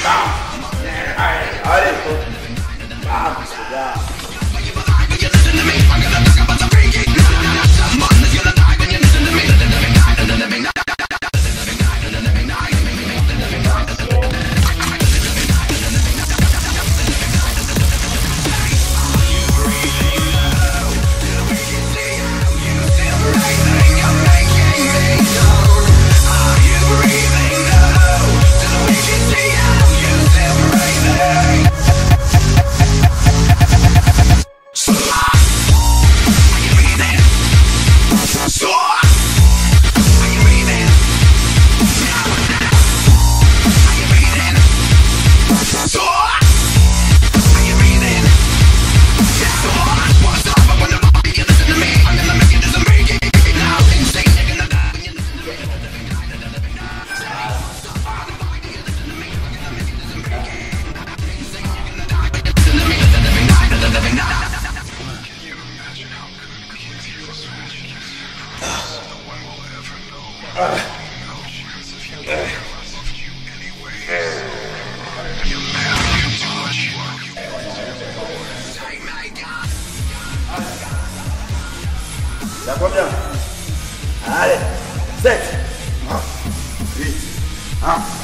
Allez. Ah. Ah. Allez. Allez. Ah, regarde. T'as combien Allez. 7. 8. 1. 9.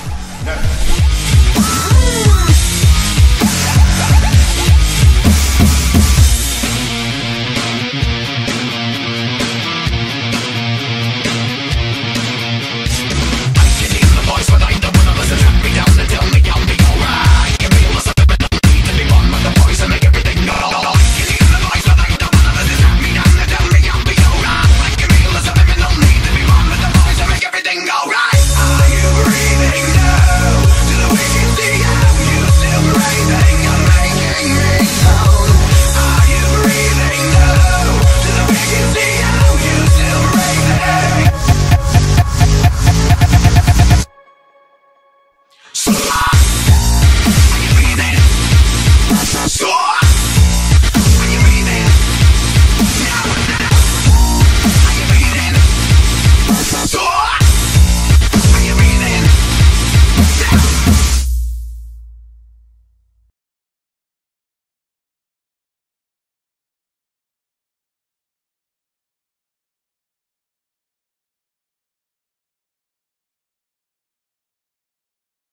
So